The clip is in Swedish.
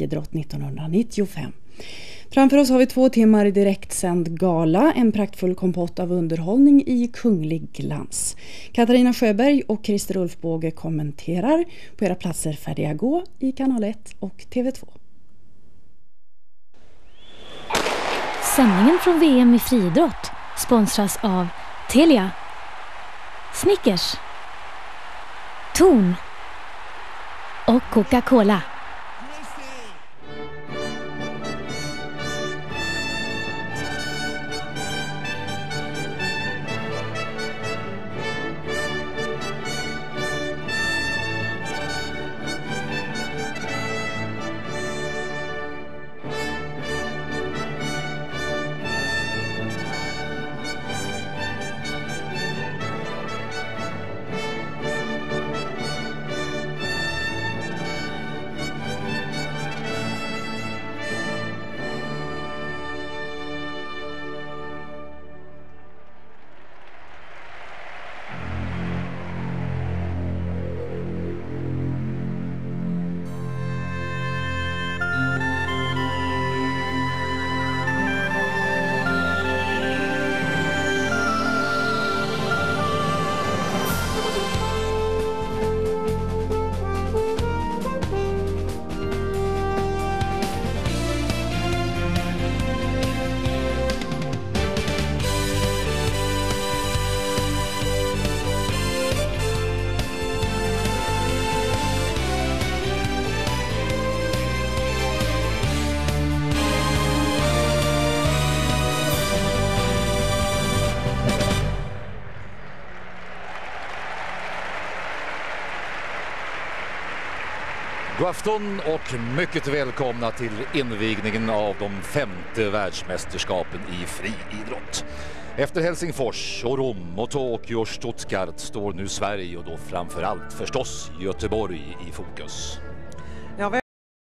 friidrott 1995. Framför oss har vi två timmar i direktsänd gala, en praktfull kompott av underhållning i kunglig glans. Katarina Sjöberg och Christer Ulfbåge kommenterar på era platser färdiga gå i kanal 1 och TV2. Sändningen från VM i friidrott sponsras av Telia, Snickers, Torn och Coca-Cola. God afton och mycket välkomna till invigningen av de femte världsmästerskapen i friidrott. Efter Helsingfors och Rom och Tokyo och Stuttgart står nu Sverige och då framför allt förstås Göteborg i fokus.